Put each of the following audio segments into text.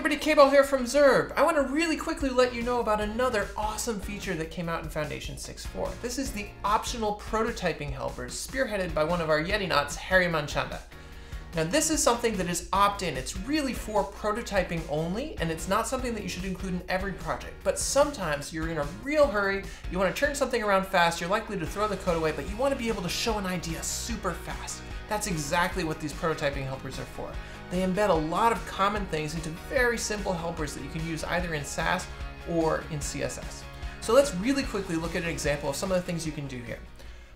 everybody, K-Ball here from Zurb. I want to really quickly let you know about another awesome feature that came out in Foundation 6.4. This is the optional prototyping helpers spearheaded by one of our Yetinauts, Harry Manchanda. Now this is something that is opt-in. It's really for prototyping only, and it's not something that you should include in every project. But sometimes you're in a real hurry, you want to turn something around fast, you're likely to throw the code away, but you want to be able to show an idea super fast. That's exactly what these prototyping helpers are for. They embed a lot of common things into very simple helpers that you can use either in Sass or in CSS. So let's really quickly look at an example of some of the things you can do here.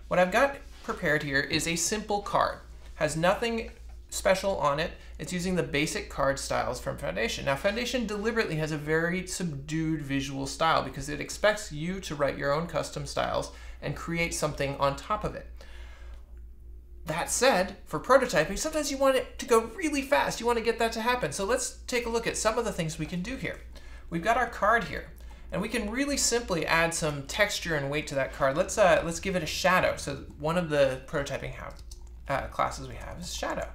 What I've got prepared here is a simple card. Has nothing special on it. It's using the basic card styles from Foundation. Now Foundation deliberately has a very subdued visual style because it expects you to write your own custom styles and create something on top of it. That said, for prototyping, sometimes you want it to go really fast. You want to get that to happen. So let's take a look at some of the things we can do here. We've got our card here, and we can really simply add some texture and weight to that card. Let's uh, let's give it a shadow. So one of the prototyping uh, classes we have is shadow.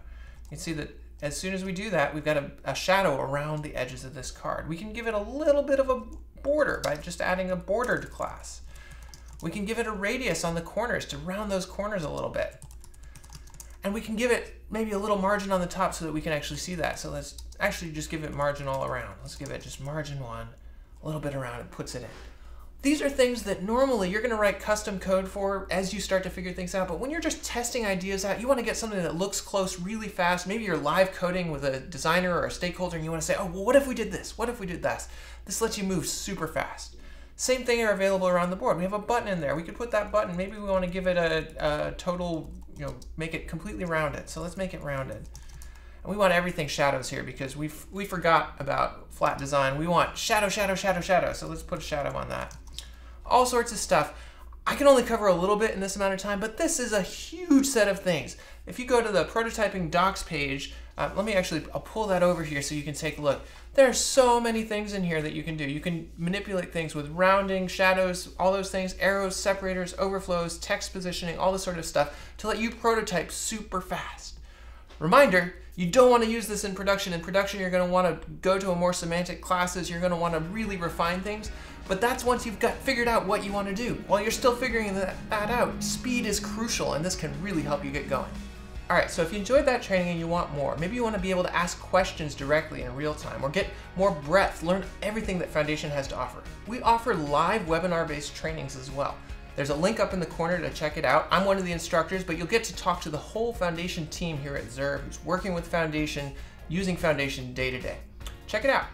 You can see that as soon as we do that, we've got a, a shadow around the edges of this card. We can give it a little bit of a border by just adding a bordered class. We can give it a radius on the corners to round those corners a little bit. And we can give it maybe a little margin on the top so that we can actually see that. So let's actually just give it margin all around. Let's give it just margin one, a little bit around, it puts it in. These are things that normally you're gonna write custom code for as you start to figure things out, but when you're just testing ideas out, you wanna get something that looks close really fast. Maybe you're live coding with a designer or a stakeholder and you wanna say, oh, well, what if we did this? What if we did this? This lets you move super fast. Same thing are available around the board. We have a button in there. We could put that button, maybe we wanna give it a, a total you know, make it completely rounded. So let's make it rounded. And we want everything shadows here because we we forgot about flat design. We want shadow, shadow, shadow, shadow. So let's put a shadow on that. All sorts of stuff. I can only cover a little bit in this amount of time, but this is a huge set of things. If you go to the prototyping docs page, uh, let me actually, I'll pull that over here so you can take a look. There are so many things in here that you can do. You can manipulate things with rounding, shadows, all those things, arrows, separators, overflows, text positioning, all this sort of stuff to let you prototype super fast. Reminder, you don't want to use this in production. In production, you're going to want to go to a more semantic classes. You're going to want to really refine things. But that's once you've got figured out what you want to do. While you're still figuring that, that out, speed is crucial, and this can really help you get going. All right, so if you enjoyed that training and you want more, maybe you want to be able to ask questions directly in real time or get more breadth, learn everything that Foundation has to offer. We offer live webinar-based trainings as well. There's a link up in the corner to check it out. I'm one of the instructors, but you'll get to talk to the whole Foundation team here at Zurb who's working with Foundation, using Foundation day to day. Check it out.